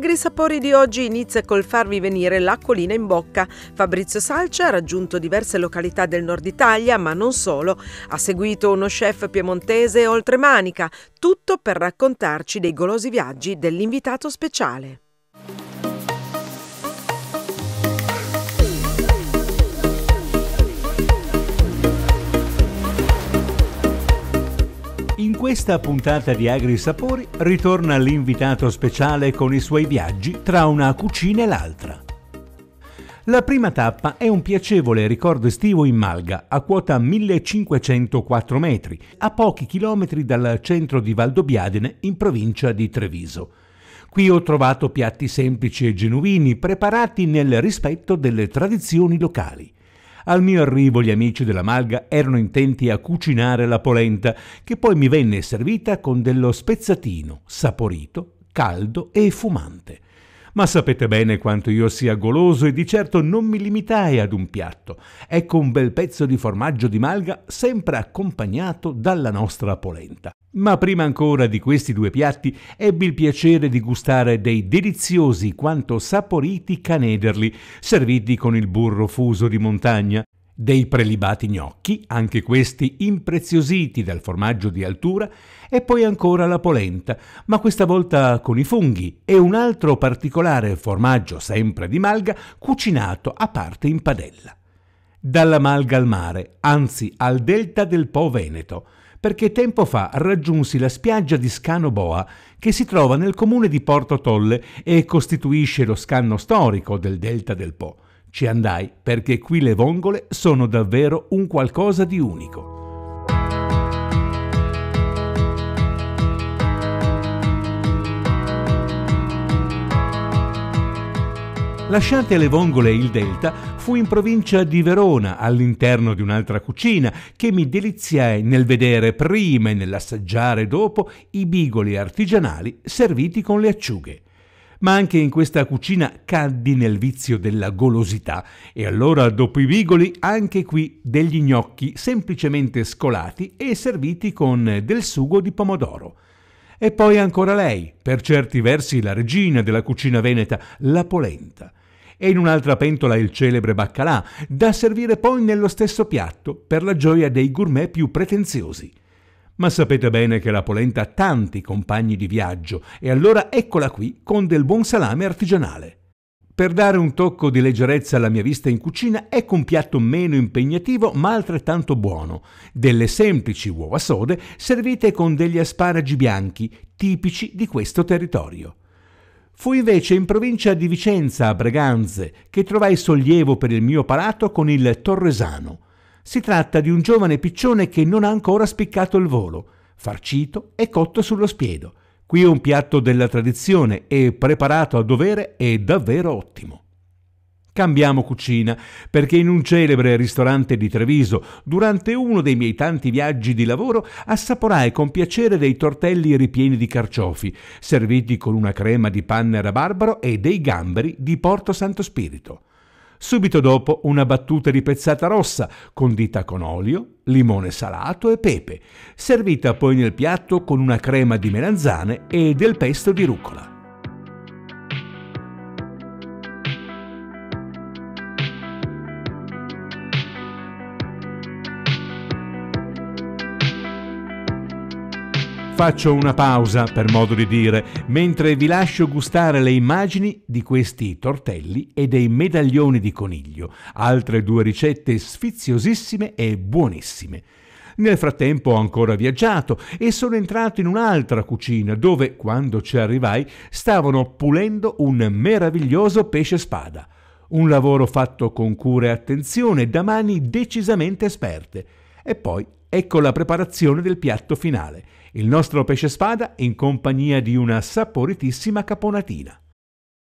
Agrisapori di oggi inizia col farvi venire l'acquolina in bocca. Fabrizio Salcia ha raggiunto diverse località del nord Italia, ma non solo. Ha seguito uno chef piemontese oltremanica, tutto per raccontarci dei golosi viaggi dell'invitato speciale. Questa puntata di Agri Sapori ritorna l'invitato speciale con i suoi viaggi tra una cucina e l'altra. La prima tappa è un piacevole ricordo estivo in Malga, a quota 1504 metri, a pochi chilometri dal centro di Valdobbiadene, in provincia di Treviso. Qui ho trovato piatti semplici e genuini, preparati nel rispetto delle tradizioni locali. Al mio arrivo gli amici della Malga erano intenti a cucinare la polenta, che poi mi venne servita con dello spezzatino, saporito, caldo e fumante. Ma sapete bene quanto io sia goloso e di certo non mi limitai ad un piatto. Ecco un bel pezzo di formaggio di malga sempre accompagnato dalla nostra polenta. Ma prima ancora di questi due piatti ebbi il piacere di gustare dei deliziosi quanto saporiti canederli, serviti con il burro fuso di montagna, dei prelibati gnocchi, anche questi impreziositi dal formaggio di altura, e poi ancora la polenta, ma questa volta con i funghi, e un altro particolare formaggio sempre di malga cucinato a parte in padella. Dalla malga al mare, anzi al delta del Po Veneto, perché tempo fa raggiunsi la spiaggia di Scano Boa, che si trova nel comune di Porto Tolle e costituisce lo scanno storico del delta del Po. Ci andai perché qui le vongole sono davvero un qualcosa di unico. Lasciate le vongole e il delta, fu in provincia di Verona, all'interno di un'altra cucina, che mi deliziai nel vedere prima e nell'assaggiare dopo i bigoli artigianali serviti con le acciughe ma anche in questa cucina caddi nel vizio della golosità e allora dopo i vigoli anche qui degli gnocchi semplicemente scolati e serviti con del sugo di pomodoro. E poi ancora lei, per certi versi la regina della cucina veneta, la polenta e in un'altra pentola il celebre baccalà, da servire poi nello stesso piatto per la gioia dei gourmet più pretenziosi. Ma sapete bene che la polenta ha tanti compagni di viaggio e allora eccola qui con del buon salame artigianale. Per dare un tocco di leggerezza alla mia vista in cucina, ecco un piatto meno impegnativo ma altrettanto buono. Delle semplici uova sode servite con degli asparagi bianchi, tipici di questo territorio. Fu invece in provincia di Vicenza, a Breganze, che trovai sollievo per il mio palato con il torresano. Si tratta di un giovane piccione che non ha ancora spiccato il volo, farcito e cotto sullo spiedo. Qui un piatto della tradizione e preparato a dovere è davvero ottimo. Cambiamo cucina, perché in un celebre ristorante di Treviso, durante uno dei miei tanti viaggi di lavoro, assaporai con piacere dei tortelli ripieni di carciofi, serviti con una crema di panne rabarbaro e dei gamberi di Porto Santo Spirito. Subito dopo una battuta di pezzata rossa, condita con olio, limone salato e pepe, servita poi nel piatto con una crema di melanzane e del pesto di rucola. Faccio una pausa, per modo di dire, mentre vi lascio gustare le immagini di questi tortelli e dei medaglioni di coniglio, altre due ricette sfiziosissime e buonissime. Nel frattempo ho ancora viaggiato e sono entrato in un'altra cucina dove, quando ci arrivai, stavano pulendo un meraviglioso pesce spada. Un lavoro fatto con cura e attenzione da mani decisamente esperte. E poi ecco la preparazione del piatto finale il nostro pesce spada in compagnia di una saporitissima caponatina.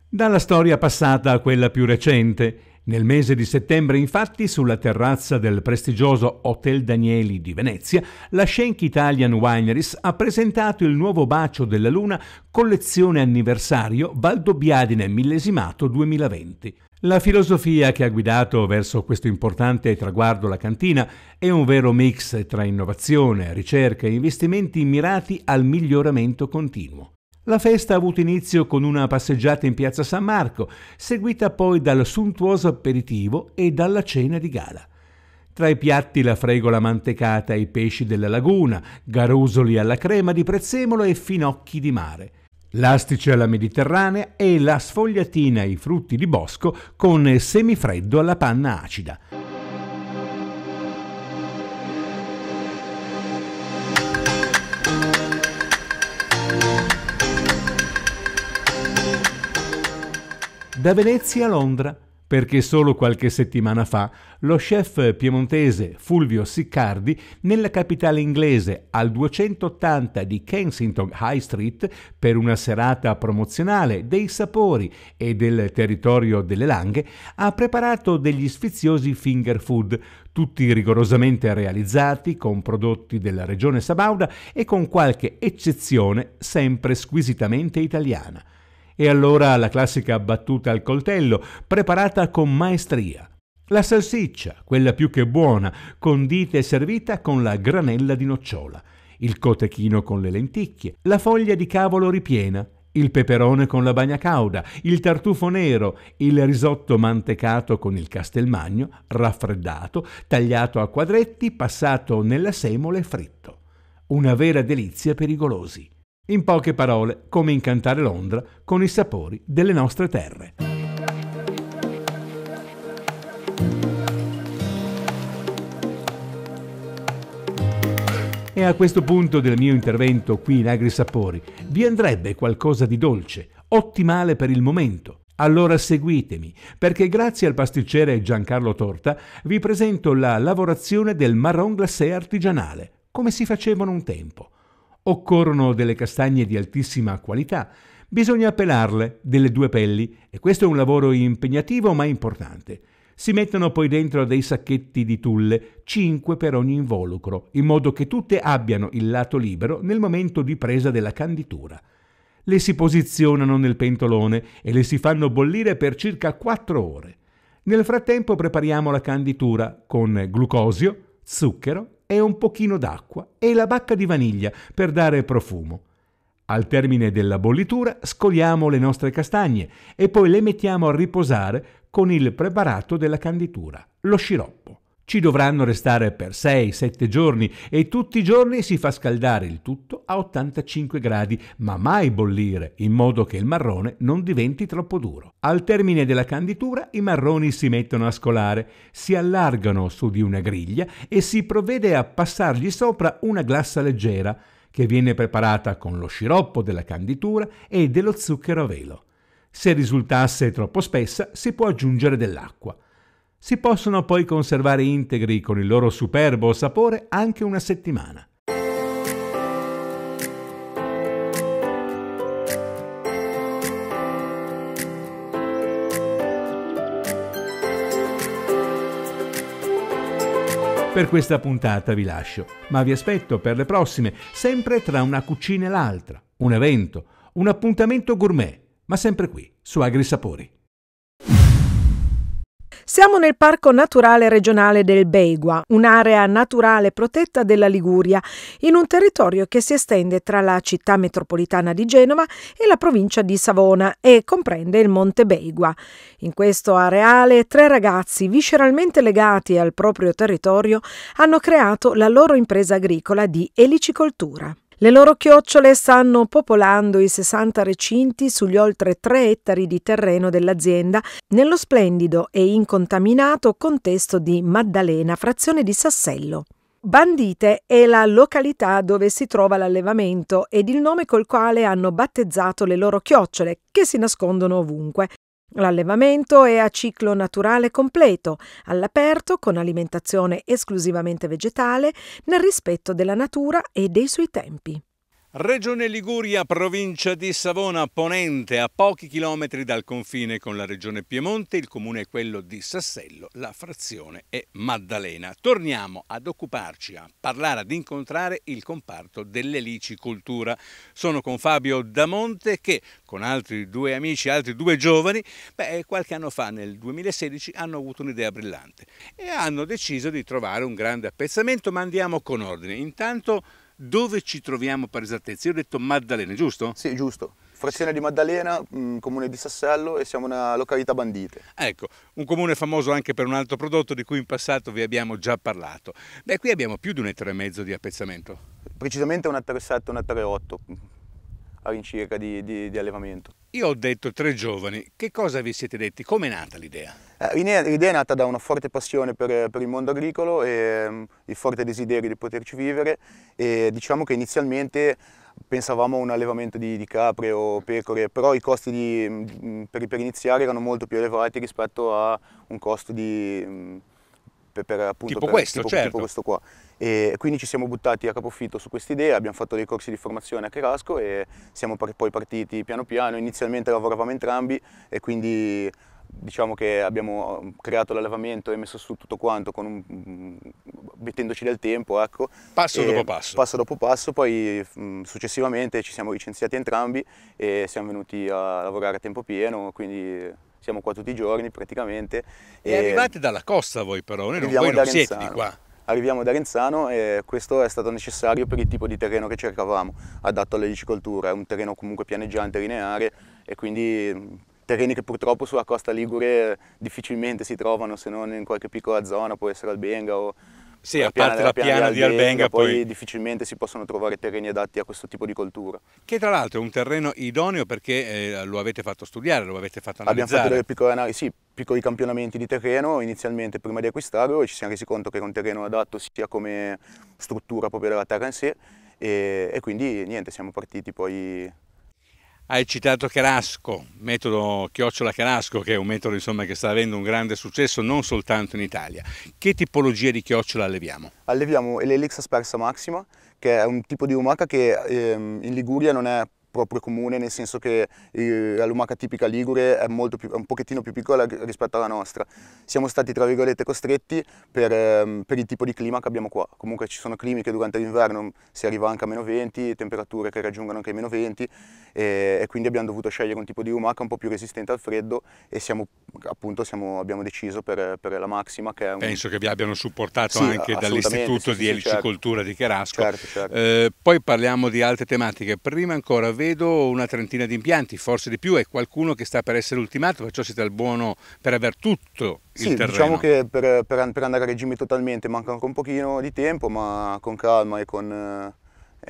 Dalla storia passata a quella più recente, nel mese di settembre infatti sulla terrazza del prestigioso Hotel Danieli di Venezia, la Schenck Italian Wineries ha presentato il nuovo bacio della luna collezione anniversario Valdobbiadine millesimato 2020. La filosofia che ha guidato verso questo importante traguardo la cantina è un vero mix tra innovazione, ricerca e investimenti mirati al miglioramento continuo. La festa ha avuto inizio con una passeggiata in piazza San Marco, seguita poi dal suntuoso aperitivo e dalla cena di gala. Tra i piatti la fregola mantecata e i pesci della laguna, garusoli alla crema di prezzemolo e finocchi di mare. L'astice alla mediterranea e la sfogliatina ai frutti di bosco con semifreddo alla panna acida. Da Venezia a Londra, perché solo qualche settimana fa lo chef piemontese Fulvio Siccardi, nella capitale inglese al 280 di Kensington High Street, per una serata promozionale dei sapori e del territorio delle Langhe, ha preparato degli sfiziosi finger food, tutti rigorosamente realizzati con prodotti della regione Sabauda e con qualche eccezione sempre squisitamente italiana. E allora la classica battuta al coltello, preparata con maestria. La salsiccia, quella più che buona, condita e servita con la granella di nocciola, il cotechino con le lenticchie, la foglia di cavolo ripiena, il peperone con la bagna cauda, il tartufo nero, il risotto mantecato con il castelmagno, raffreddato, tagliato a quadretti, passato nella semola e fritto. Una vera delizia per i golosi. In poche parole, come incantare Londra con i sapori delle nostre terre. E a questo punto del mio intervento qui in Agri Sapori vi andrebbe qualcosa di dolce, ottimale per il momento. Allora seguitemi, perché grazie al pasticcere Giancarlo Torta vi presento la lavorazione del marron glacé artigianale, come si facevano un tempo. Occorrono delle castagne di altissima qualità. Bisogna pelarle delle due pelli e questo è un lavoro impegnativo ma importante. Si mettono poi dentro dei sacchetti di tulle, 5 per ogni involucro, in modo che tutte abbiano il lato libero nel momento di presa della canditura. Le si posizionano nel pentolone e le si fanno bollire per circa 4 ore. Nel frattempo prepariamo la canditura con glucosio, zucchero e un pochino d'acqua e la bacca di vaniglia per dare profumo. Al termine della bollitura scoliamo le nostre castagne e poi le mettiamo a riposare con il preparato della canditura, lo sciroppo. Ci dovranno restare per 6-7 giorni e tutti i giorni si fa scaldare il tutto a 85 gradi, ma mai bollire, in modo che il marrone non diventi troppo duro. Al termine della canditura i marroni si mettono a scolare, si allargano su di una griglia e si provvede a passargli sopra una glassa leggera, che viene preparata con lo sciroppo della canditura e dello zucchero a velo. Se risultasse troppo spessa si può aggiungere dell'acqua. Si possono poi conservare integri con il loro superbo sapore anche una settimana. Per questa puntata vi lascio, ma vi aspetto per le prossime, sempre tra una cucina e l'altra, un evento, un appuntamento gourmet, ma sempre qui, su Agri Sapori. Siamo nel Parco Naturale Regionale del Beigua, un'area naturale protetta della Liguria, in un territorio che si estende tra la città metropolitana di Genova e la provincia di Savona e comprende il Monte Beigua. In questo areale tre ragazzi visceralmente legati al proprio territorio hanno creato la loro impresa agricola di elicicoltura. Le loro chiocciole stanno popolando i 60 recinti sugli oltre 3 ettari di terreno dell'azienda nello splendido e incontaminato contesto di Maddalena, frazione di Sassello. Bandite è la località dove si trova l'allevamento ed il nome col quale hanno battezzato le loro chiocciole, che si nascondono ovunque, L'allevamento è a ciclo naturale completo, all'aperto, con alimentazione esclusivamente vegetale, nel rispetto della natura e dei suoi tempi. Regione Liguria, provincia di Savona Ponente, a pochi chilometri dal confine con la regione Piemonte, il comune è quello di Sassello, la frazione è Maddalena. Torniamo ad occuparci, a parlare, ad incontrare il comparto dell'elicicoltura. Sono con Fabio Damonte che con altri due amici, altri due giovani, beh, qualche anno fa, nel 2016, hanno avuto un'idea brillante e hanno deciso di trovare un grande appezzamento, ma andiamo con ordine. Intanto Dove ci troviamo per esattezza? Io ho detto Maddalena, giusto? Sì, giusto. Frazione di Maddalena, comune di Sassello e siamo una località bandite. Ecco, un comune famoso anche per un altro prodotto di cui in passato vi abbiamo già parlato. Beh, qui abbiamo più di un ettaro e mezzo di appezzamento. Precisamente un ettaro e sette, un ettaro e otto all'incirca di, di, di, allevamento. Io ho detto tre giovani, che cosa vi siete detti? Come è nata l'idea? Eh, l'idea è nata da una forte passione per, per il mondo agricolo e um, il forte desiderio di poterci vivere e diciamo che inizialmente pensavamo a un allevamento di, di capre o pecore, però i costi di, mm, per, per, iniziare erano molto più elevati rispetto a un costo di, mm, per, per, appunto, tipo, questo, tipo, certo. tipo questo qua. E quindi ci siamo buttati a capofitto su questa idea, abbiamo fatto dei corsi di formazione a Cherasco e siamo poi partiti piano piano, inizialmente lavoravamo entrambi e quindi diciamo che abbiamo creato l'allevamento e messo su tutto quanto un, mettendoci del tempo, ecco. Passo dopo passo. Passo dopo passo, poi successivamente ci siamo licenziati entrambi e siamo venuti a lavorare a tempo pieno, quindi siamo qua tutti i giorni praticamente. E, e arrivate dalla costa voi però, noi non, voi non siete di qua. Arriviamo da Renzano e questo è stato necessario per il tipo di terreno che cercavamo, adatto all'elicicoltura, è un terreno comunque pianeggiante, lineare e quindi terreni che purtroppo sulla costa Ligure difficilmente si trovano se non in qualche piccola zona, può essere Albenga o sì, a parte la piana, piana di Albenga, poi, poi, difficilmente si possono trovare terreni adatti a questo tipo di coltura. Che tra l'altro è un terreno idoneo perché eh, lo avete fatto studiare, lo avete fatto analizzare. Abbiamo fatto delle piccole analisi, sì, piccoli campionamenti di terreno inizialmente prima di acquistarlo e ci siamo resi conto che era un terreno adatto sia come struttura proprio della terra in sé e, e quindi niente, siamo partiti poi hai citato Cherasco, metodo chiocciola Cherasco, che è un metodo insomma, che sta avendo un grande successo non soltanto in Italia. Che tipologia di chiocciola alleviamo? Alleviamo l'Elix aspersa maxima, che è un tipo di lumaca che ehm, in Liguria non è proprio comune, nel senso che eh, la lumaca tipica ligure è, più, è, un pochettino più piccola rispetto alla nostra. Siamo stati tra virgolette costretti per, ehm, per, il tipo di clima che abbiamo qua. Comunque ci sono climi che durante l'inverno si arriva anche a meno 20, temperature che raggiungono anche i meno 20 e, e, quindi abbiamo dovuto scegliere un tipo di lumaca un po' più resistente al freddo e siamo, appunto siamo, abbiamo deciso per, per, la Maxima che è un... Penso che vi abbiano supportato sì, anche dall'Istituto sì, di sì, Elicicoltura certo. di Cherasco. Certo, certo. Eh, poi parliamo di altre tematiche. Prima ancora vedo una trentina di impianti, forse di più, e qualcuno che sta per essere ultimato, perciò siete al buono per aver tutto il sì, terreno. diciamo che per, per, per, andare a regime totalmente manca ancora un pochino di tempo, ma con calma e con...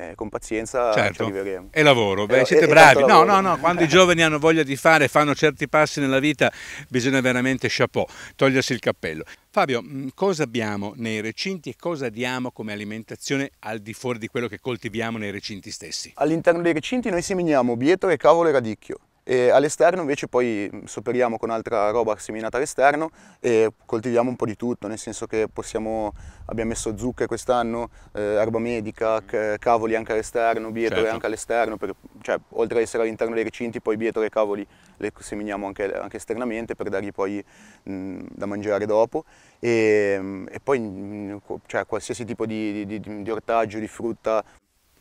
Eh, con pazienza certo. ci arriveremo. E lavoro, beh, siete bravi. No, no, no, quando i giovani hanno voglia di fare, fanno certi passi nella vita, bisogna veramente chapeau, togliersi il cappello. Fabio, mm, cosa abbiamo nei recinti e cosa diamo come alimentazione al di fuori di quello che coltiviamo nei recinti stessi? All'interno dei recinti noi seminiamo bietole, cavolo e radicchio. E all'esterno invece poi mm, soperiamo con altra roba seminata all'esterno e coltiviamo un po' di tutto, nel senso che possiamo, abbiamo messo zucche quest'anno, eh, erba medica, cavoli anche all'esterno, bietole certo. anche all'esterno, cioè oltre ad essere all'interno dei recinti poi bietole e cavoli le seminiamo anche, anche esternamente per dargli poi mh, mm, da mangiare dopo e, mm, e poi mh, cioè, qualsiasi tipo di, di, di, di ortaggio, di frutta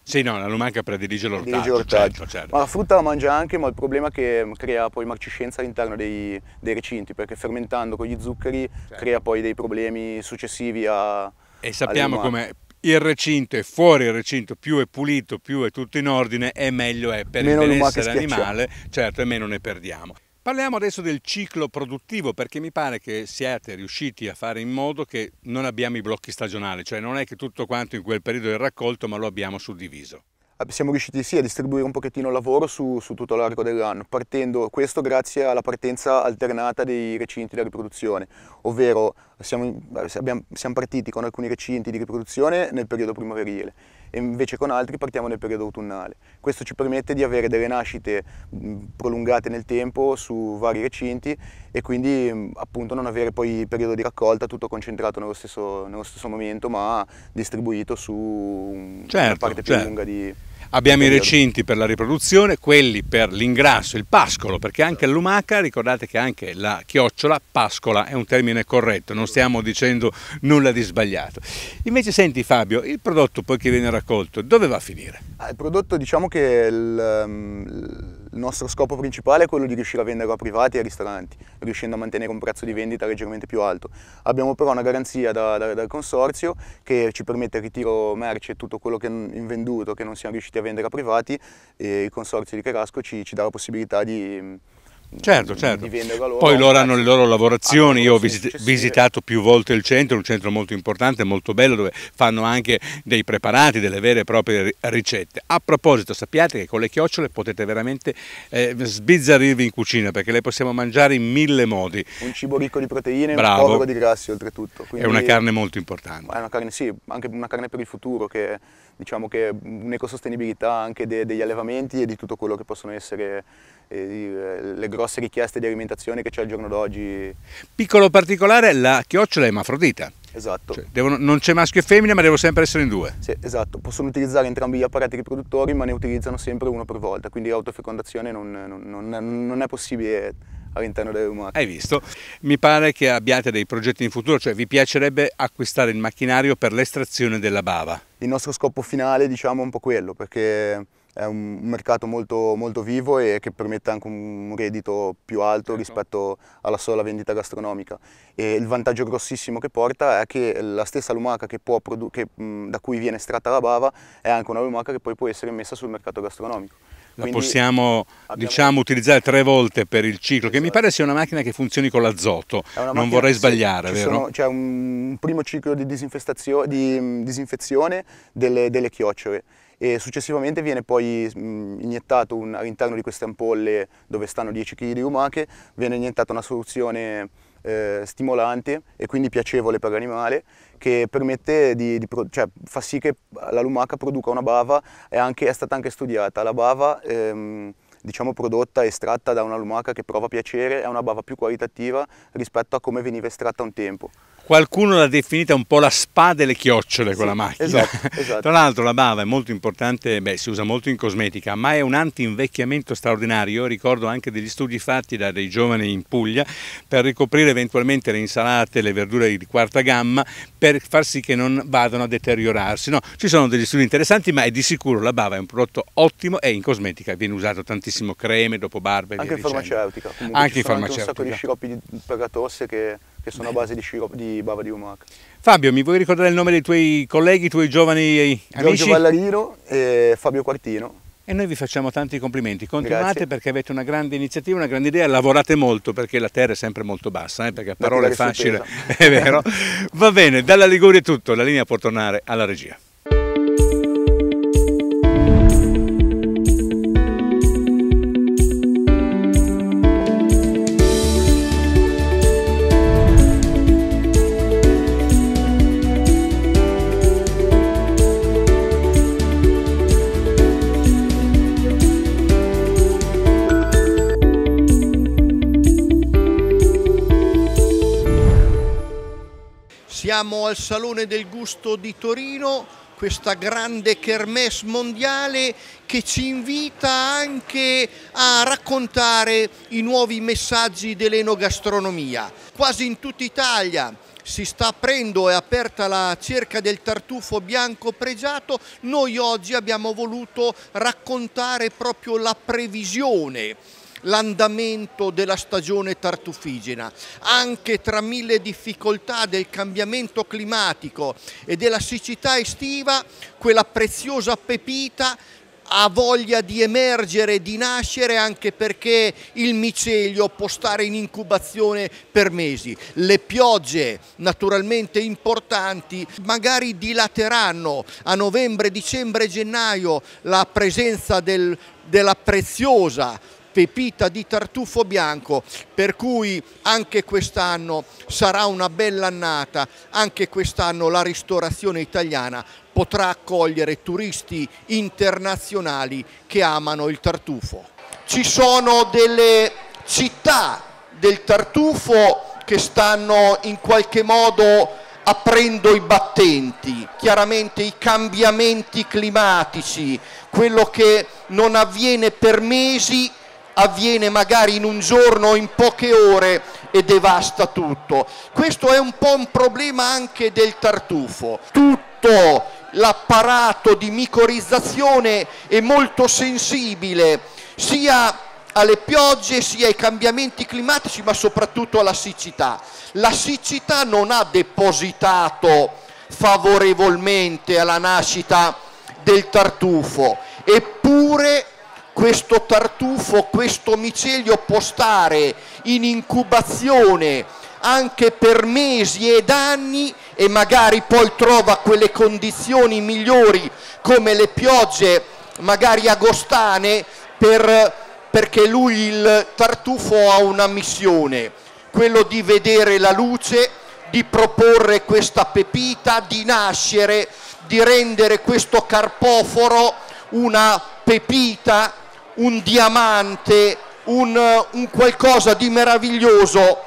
sì, no, la lumaca predilige l'ortaggio, certo, certo. Ma la frutta la mangia anche, ma il problema è che crea poi marciscenza all'interno dei, dei, recinti, perché fermentando con gli zuccheri certo. crea poi dei problemi successivi a... E sappiamo come il recinto e fuori il recinto più è pulito, più è tutto in ordine e meglio è per meno il benessere animale, certo, e meno ne perdiamo. Parliamo adesso del ciclo produttivo perché mi pare che siate riusciti a fare in modo che non abbiamo i blocchi stagionali, cioè non è che tutto quanto in quel periodo è raccolto ma lo abbiamo suddiviso. Siamo riusciti sì a distribuire un pochettino il lavoro su, su tutto l'arco dell'anno, partendo questo grazie alla partenza alternata dei recinti di riproduzione, ovvero siamo, abbiamo, siamo partiti con alcuni recinti di riproduzione nel periodo primaverile e invece con altri partiamo nel periodo autunnale. Questo ci permette di avere delle nascite prolungate nel tempo su vari recinti e quindi appunto non avere poi il periodo di raccolta tutto concentrato nello stesso, nello stesso momento ma distribuito su certo, una parte più certo. lunga di, Abbiamo i recinti per la riproduzione, quelli per l'ingrasso, il pascolo, perché anche lumaca, ricordate che anche la chiocciola, pascola, è un termine corretto, non stiamo dicendo nulla di sbagliato. Invece senti Fabio, il prodotto poi che viene raccolto, dove va a finire? Ah, il prodotto diciamo che il, ehm, il nostro scopo principale è quello di riuscire a venderlo a privati e a ristoranti, riuscendo a mantenere un prezzo di vendita leggermente più alto. Abbiamo però una garanzia da, da, dal consorzio che ci permette il ritiro merce e tutto quello che è invenduto che non siamo riusciti a vendere a privati e il consorzio di Carasco ci, ci dà la possibilità di Certo, certo. Poi loro hanno le loro lavorazioni, io ho visitato più volte il centro, un centro molto importante, molto bello, dove fanno anche dei preparati, delle vere e proprie ricette. A proposito, sappiate che con le chiocciole potete veramente eh, sbizzarrirvi in cucina, perché le possiamo mangiare in mille modi. Un cibo ricco di proteine, Bravo. povero di grassi oltretutto. Quindi è una carne molto importante. È una carne, sì, anche una carne per il futuro, che diciamo che un'ecosostenibilità anche de degli allevamenti e di tutto quello che possono essere eh, le grosse richieste di alimentazione che c'è al giorno d'oggi. Piccolo particolare, la chiocciola è mafrodita. Esatto. Cioè, devono, non c'è maschio e femmina ma devono sempre essere in due. Sì, esatto, possono utilizzare entrambi gli apparati riproduttori ma ne utilizzano sempre uno per volta, quindi l'autofecondazione non, non, non, non è possibile all'interno delle lumache. Hai visto? Mi pare che abbiate dei progetti in futuro, cioè vi piacerebbe acquistare il macchinario per l'estrazione della bava. Il nostro scopo finale diciamo è un po' quello, perché è un mercato molto, molto vivo e che permette anche un reddito più alto certo. rispetto alla sola vendita gastronomica. E il vantaggio grossissimo che porta è che la stessa lumaca che che, da cui viene estratta la bava è anche una lumaca che poi può essere messa sul mercato gastronomico. La Quindi possiamo diciamo, utilizzare tre volte per il ciclo, che mi esatto. pare sia una macchina che funzioni con l'azoto, non vorrei sbagliare, vero? C'è un primo ciclo di, di disinfezione delle, delle chiocciole e successivamente viene poi iniettato all'interno di queste ampolle dove stanno 10 kg di lumache, viene iniettata una soluzione eh, stimolante e quindi piacevole per l'animale che permette di, di cioè, fa sì che la lumaca produca una bava, è, anche, è stata anche studiata, la bava ehm, diciamo prodotta, estratta da una lumaca che prova piacere, è una bava più qualitativa rispetto a come veniva estratta un tempo. Qualcuno l'ha definita un po' la spa delle chiocciole con sì, macchina. Esatto, esatto. Tra l'altro la bava è molto importante, beh, si usa molto in cosmetica, ma è un anti-invecchiamento straordinario. Io ricordo anche degli studi fatti da dei giovani in Puglia per ricoprire eventualmente le insalate, le verdure di quarta gamma, per far sì che non vadano a deteriorarsi. No, ci sono degli studi interessanti, ma è di sicuro la bava è un prodotto ottimo e in cosmetica viene usato tantissimo creme, dopo barbe. Anche in farmaceutica. Anche in farmaceutica. Anche un sacco di sciroppi per la tosse che che sono a base di, sciroppo, di bava di umaca. Fabio, mi vuoi ricordare il nome dei tuoi colleghi, i tuoi giovani amici? Giorgio Ballarino e Fabio Quartino. E noi vi facciamo tanti complimenti, continuate Grazie. perché avete una grande iniziativa, una grande idea, lavorate molto perché la terra è sempre molto bassa, eh, perché a parole è facile, è vero. Va bene, dalla Liguria è tutto, la linea può tornare alla regia. Siamo al Salone del Gusto di Torino, questa grande kermesse mondiale che ci invita anche a raccontare i nuovi messaggi dell'enogastronomia. Quasi in tutta Italia si sta aprendo e aperta la cerca del tartufo bianco pregiato, noi oggi abbiamo voluto raccontare proprio la previsione l'andamento della stagione tartufigena. Anche tra mille difficoltà del cambiamento climatico e della siccità estiva, quella preziosa pepita ha voglia di emergere, di nascere anche perché il micelio può stare in incubazione per mesi. Le piogge naturalmente importanti magari dilateranno a novembre, dicembre, gennaio la presenza del, della preziosa pepita di tartufo bianco, per cui anche quest'anno sarà una bella annata, anche quest'anno la ristorazione italiana potrà accogliere turisti internazionali che amano il tartufo. Ci sono delle città del tartufo che stanno in qualche modo aprendo i battenti, chiaramente i cambiamenti climatici, quello che non avviene per mesi avviene magari in un giorno o in poche ore e devasta tutto. Questo è un po' un problema anche del tartufo. Tutto l'apparato di micorizzazione è molto sensibile sia alle piogge, sia ai cambiamenti climatici, ma soprattutto alla siccità. La siccità non ha depositato favorevolmente alla nascita del tartufo, eppure questo tartufo, questo micelio può stare in incubazione anche per mesi ed anni e magari poi trova quelle condizioni migliori come le piogge magari agostane per, perché lui il tartufo ha una missione, quello di vedere la luce, di proporre questa pepita, di nascere, di rendere questo carpoforo una pepita, un diamante, un, un qualcosa di meraviglioso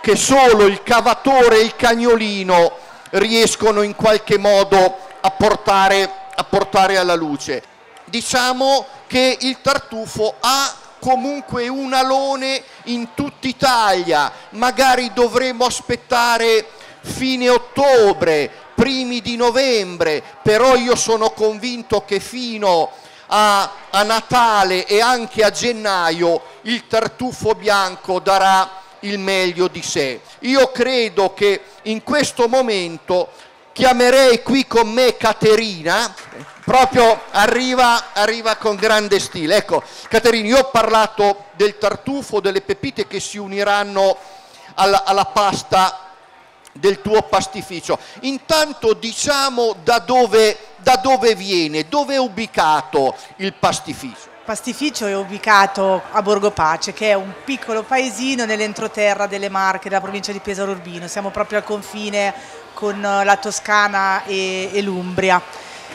che solo il cavatore e il cagnolino riescono in qualche modo a portare, a portare alla luce. Diciamo che il tartufo ha comunque un alone in tutta Italia, magari dovremo aspettare fine ottobre, primi di novembre, però io sono convinto che fino a, a Natale e anche a gennaio il tartufo bianco darà il meglio di sé. Io credo che in questo momento chiamerei qui con me Caterina, proprio arriva, arriva con grande stile. Ecco, Caterina, io ho parlato del tartufo, delle pepite che si uniranno alla, alla pasta del tuo pastificio. Intanto diciamo da dove, da dove viene, dove è ubicato il pastificio pastificio è ubicato a Borgo Pace, che è un piccolo paesino nell'entroterra delle Marche, della provincia di Pesaro Urbino. Siamo proprio al confine con la Toscana e, e l'Umbria.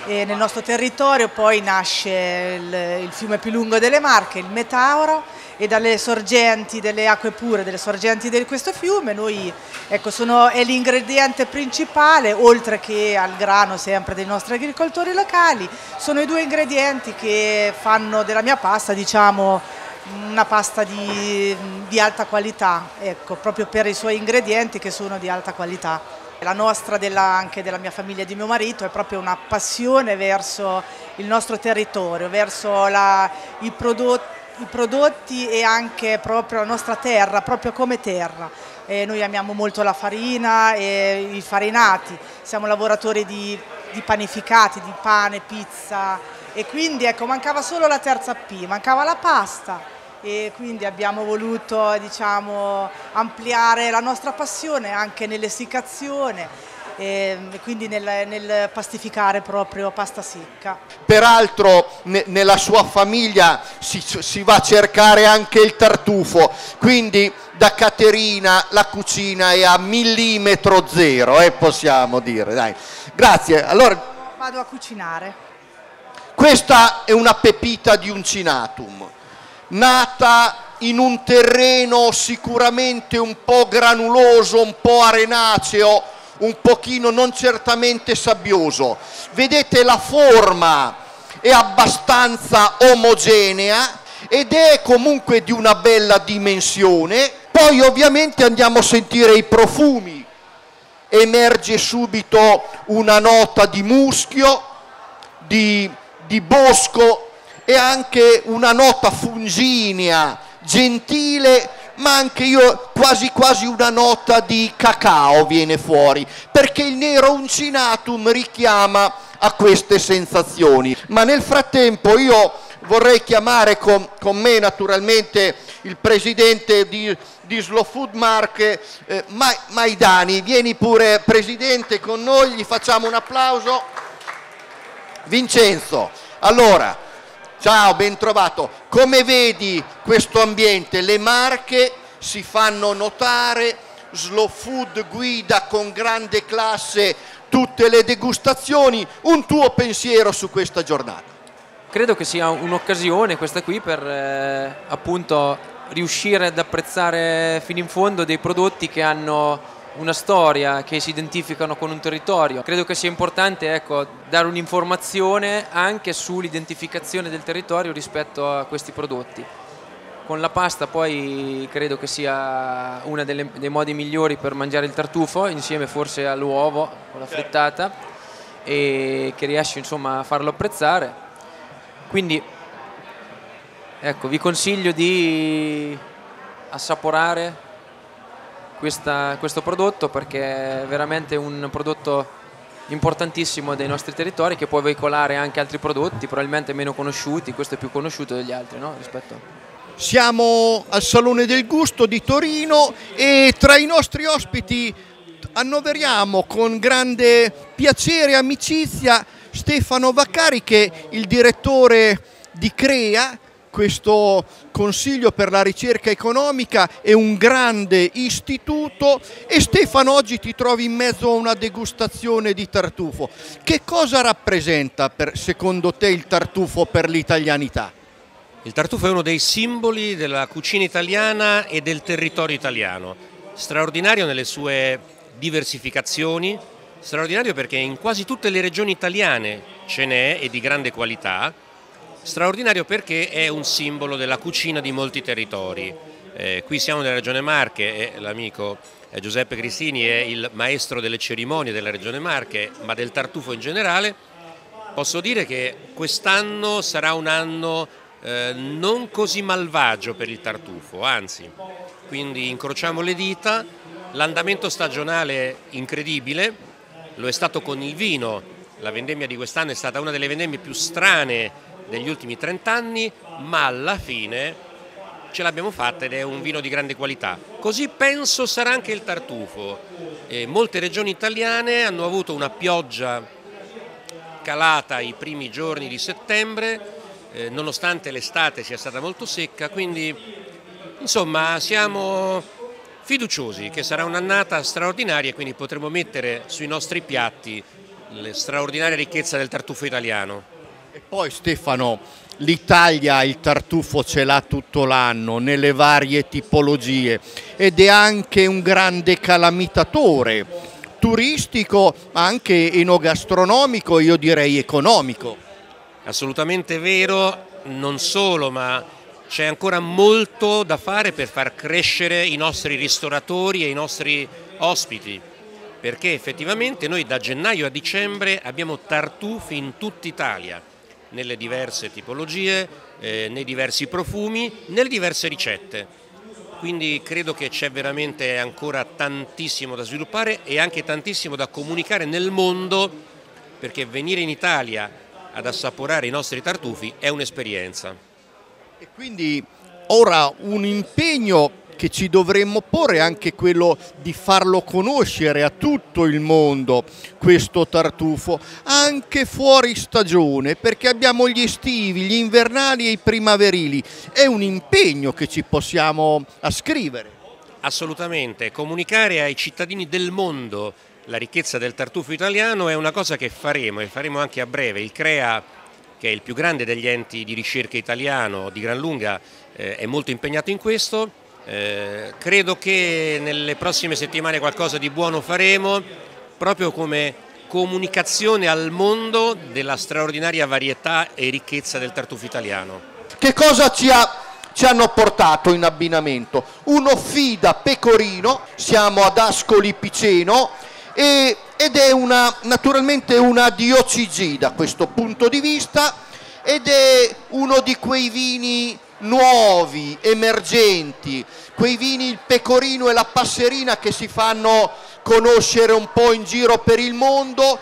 E nel nostro territorio poi nasce il, il fiume più lungo delle Marche, il Metauro, e dalle sorgenti delle acque pure, delle sorgenti di questo fiume, noi, ecco, sono, è l'ingrediente principale, oltre che al grano sempre dei nostri agricoltori locali, sono i due ingredienti che fanno della mia pasta, diciamo, una pasta di, di alta qualità, ecco, proprio per i suoi ingredienti che sono di alta qualità. La nostra, della, anche della mia famiglia e di mio marito, è proprio una passione verso il nostro territorio, verso la, i prodotti i prodotti e anche proprio la nostra terra, proprio come terra. E noi amiamo molto la farina e i farinati, siamo lavoratori di, di panificati, di pane, pizza e quindi ecco mancava solo la terza P, mancava la pasta e quindi abbiamo voluto diciamo, ampliare la nostra passione anche nell'essiccazione e quindi nel, nel, pastificare proprio pasta secca. Peraltro ne, nella sua famiglia si, si, va a cercare anche il tartufo, quindi da Caterina la cucina è a millimetro zero, eh, possiamo dire. Dai. Grazie. Allora, Vado a cucinare. Questa è una pepita di uncinatum, nata in un terreno sicuramente un po' granuloso, un po' arenaceo, un pochino non certamente sabbioso. Vedete la forma è abbastanza omogenea ed è comunque di una bella dimensione. Poi ovviamente andiamo a sentire i profumi. Emerge subito una nota di muschio, di, di bosco e anche una nota funginea, gentile ma anche io quasi quasi una nota di cacao viene fuori, perché il nero uncinatum richiama a queste sensazioni. Ma nel frattempo io vorrei chiamare con, con me naturalmente il presidente di, di Slow Food Mark, eh, Maidani, vieni pure presidente con noi, gli facciamo un applauso. Vincenzo, allora Ciao, ben trovato. Come vedi questo ambiente? Le marche si fanno notare, Slow Food guida con grande classe tutte le degustazioni. Un tuo pensiero su questa giornata? Credo che sia un'occasione questa qui per eh, appunto riuscire ad apprezzare fino in fondo dei prodotti che hanno una storia, che si identificano con un territorio. Credo che sia importante ecco, dare un'informazione anche sull'identificazione del territorio rispetto a questi prodotti. Con la pasta poi credo che sia uno dei modi migliori per mangiare il tartufo, insieme forse all'uovo con la frittata, e che riesce insomma a farlo apprezzare. Quindi ecco, vi consiglio di assaporare questa, questo prodotto perché è veramente un prodotto importantissimo dei nostri territori che può veicolare anche altri prodotti probabilmente meno conosciuti, questo è più conosciuto degli altri no? rispetto siamo al Salone del Gusto di Torino e tra i nostri ospiti annoveriamo con grande piacere e amicizia Stefano Vaccari che è il direttore di CREA questo Consiglio per la ricerca economica è un grande istituto e Stefano oggi ti trovi in mezzo a una degustazione di tartufo. Che cosa rappresenta per, secondo te il tartufo per l'italianità? Il tartufo è uno dei simboli della cucina italiana e del territorio italiano, straordinario nelle sue diversificazioni, straordinario perché in quasi tutte le regioni italiane ce n'è e di grande qualità, straordinario perché è un simbolo della cucina di molti territori. Eh, qui siamo nella regione Marche e l'amico eh, Giuseppe Cristini è il maestro delle cerimonie della regione Marche, ma del tartufo in generale. Posso dire che quest'anno sarà un anno eh, non così malvagio per il tartufo, anzi, quindi incrociamo le dita, l'andamento stagionale incredibile, lo è stato con il vino, la vendemmia di quest'anno è stata una delle vendemmie più strane degli ultimi 30 anni, ma alla fine ce l'abbiamo fatta ed è un vino di grande qualità. Così penso sarà anche il tartufo. E molte regioni italiane hanno avuto una pioggia calata i primi giorni di settembre, eh, nonostante l'estate sia stata molto secca, quindi insomma siamo fiduciosi che sarà un'annata straordinaria e quindi potremo mettere sui nostri piatti la straordinaria ricchezza del tartufo italiano. E poi Stefano, l'Italia il tartufo ce l'ha tutto l'anno nelle varie tipologie ed è anche un grande calamitatore turistico ma anche enogastronomico, io direi economico. Assolutamente vero, non solo, ma c'è ancora molto da fare per far crescere i nostri ristoratori e i nostri ospiti perché effettivamente noi da gennaio a dicembre abbiamo tartufi in tutta Italia nelle diverse tipologie, eh, nei diversi profumi, nelle diverse ricette. Quindi credo che c'è veramente ancora tantissimo da sviluppare e anche tantissimo da comunicare nel mondo perché venire in Italia ad assaporare i nostri tartufi è un'esperienza. E quindi ora un impegno che ci dovremmo porre anche quello di farlo conoscere a tutto il mondo questo tartufo, anche fuori stagione, perché abbiamo gli estivi, gli invernali e i primaverili. È un impegno che ci possiamo ascrivere. Assolutamente, comunicare ai cittadini del mondo la ricchezza del tartufo italiano è una cosa che faremo e faremo anche a breve. Il CREA, che è il più grande degli enti di ricerca italiano di gran lunga, eh, è molto impegnato in questo eh, credo che nelle prossime settimane qualcosa di buono faremo proprio come comunicazione al mondo della straordinaria varietà e ricchezza del tartufo italiano. Che cosa ci, ha, ci hanno portato in abbinamento? Uno fida pecorino, siamo ad Ascoli Piceno e, ed è una, naturalmente una DOCG da questo punto di vista ed è uno di quei vini nuovi, emergenti, quei vini il pecorino e la passerina che si fanno conoscere un po' in giro per il mondo.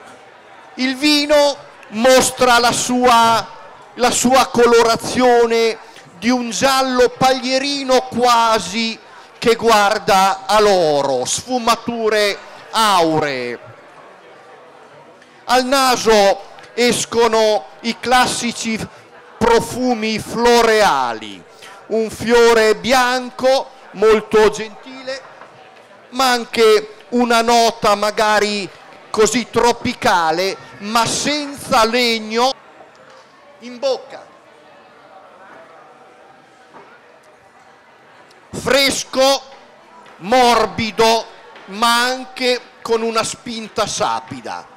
Il vino mostra la sua, la sua colorazione di un giallo paglierino quasi che guarda all'oro, sfumature auree. Al naso escono i classici profumi floreali, un fiore bianco molto gentile, ma anche una nota magari così tropicale, ma senza legno in bocca. Fresco, morbido, ma anche con una spinta sapida.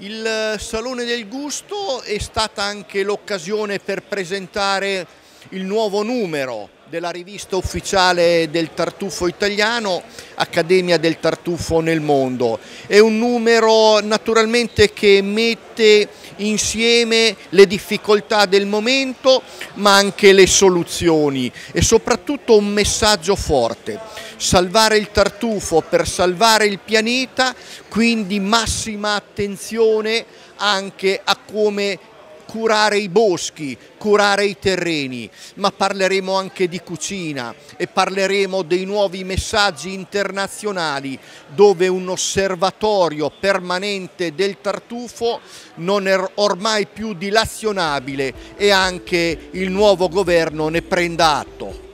Il eh, Salone del Gusto è stata anche l'occasione per presentare il nuovo numero della rivista ufficiale del tartufo italiano, Accademia del Tartufo nel mondo. È un numero naturalmente che mette insieme le difficoltà del momento ma anche le soluzioni e soprattutto un messaggio forte. Salvare il tartufo per salvare il pianeta, quindi massima attenzione anche a come curare i boschi, curare i terreni, ma parleremo anche di cucina e parleremo dei nuovi messaggi internazionali dove un osservatorio permanente del tartufo non è ormai più dilazionabile e anche il nuovo governo ne prenda atto.